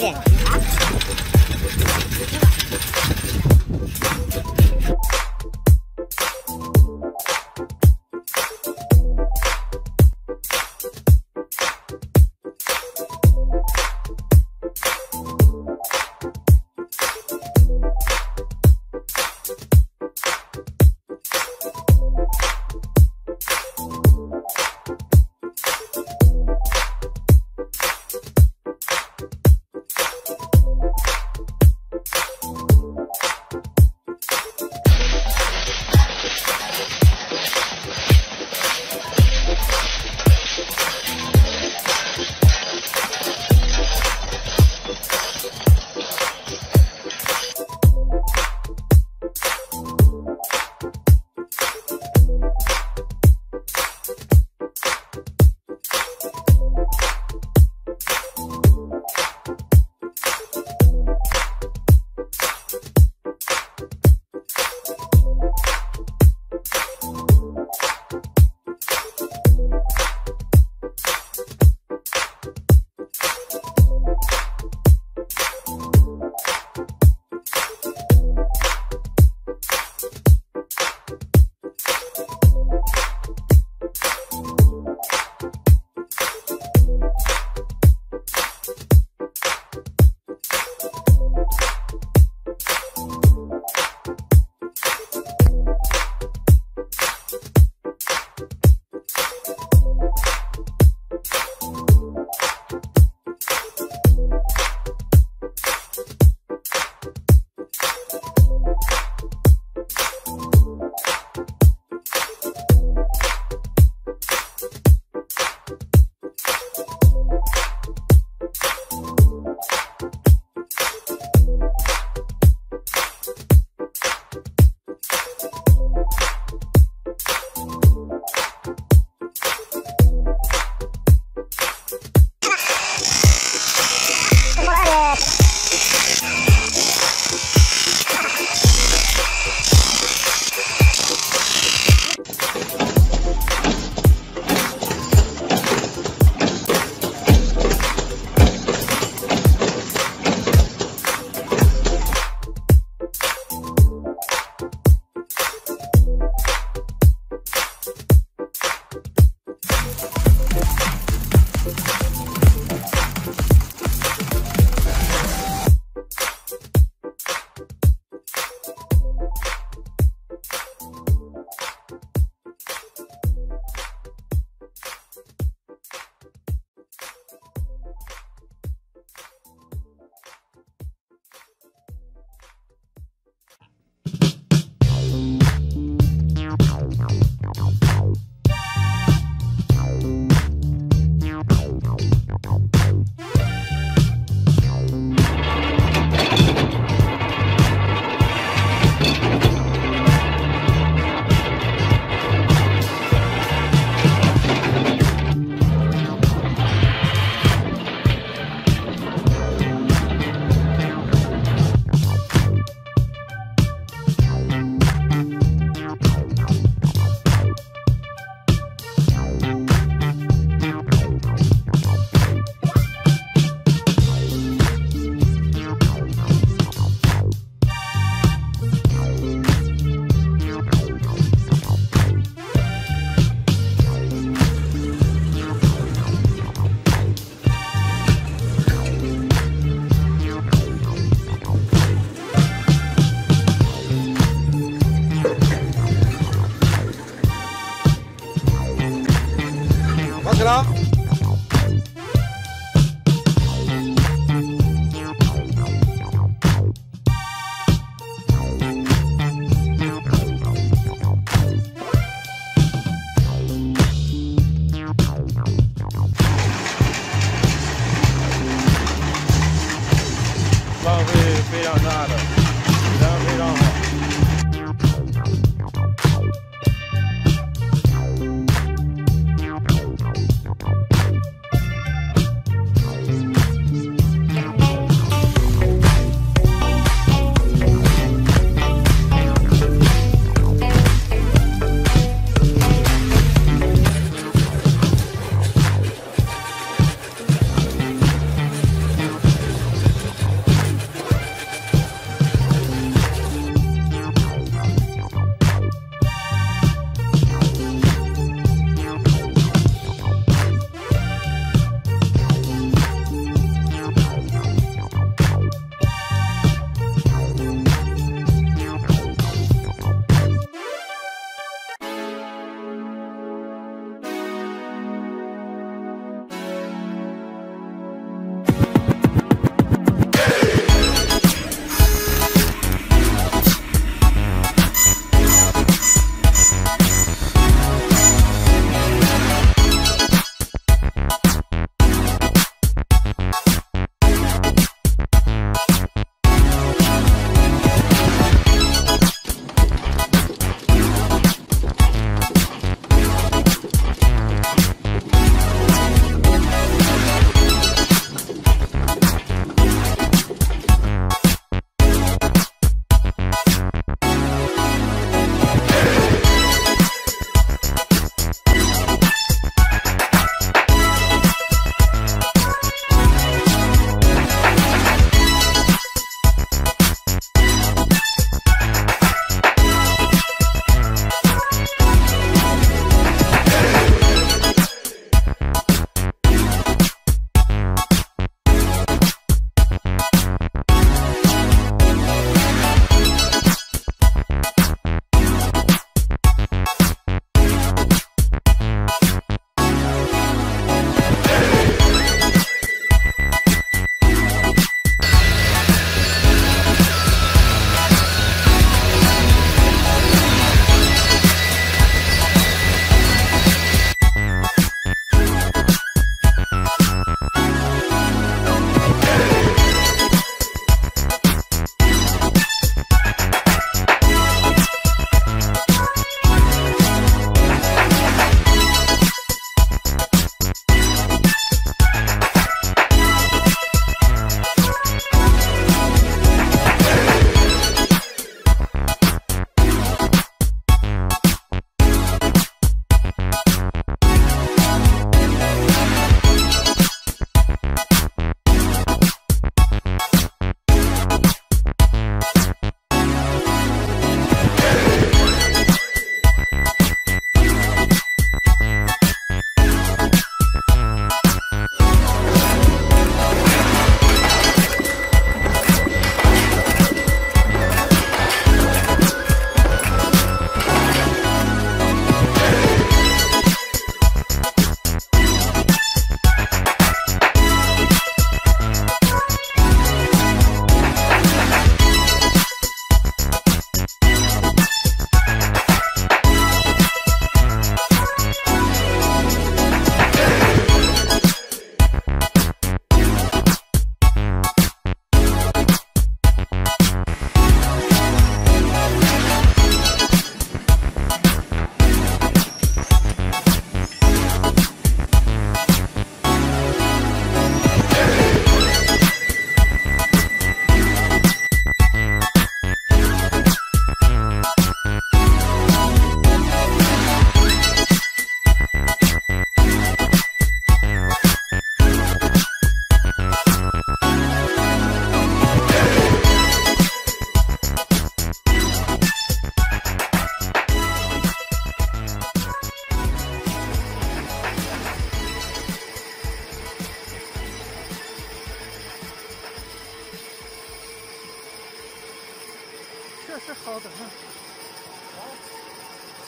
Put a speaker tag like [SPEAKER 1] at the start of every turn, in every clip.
[SPEAKER 1] 快点 Thank you.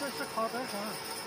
[SPEAKER 1] 这是卡得很。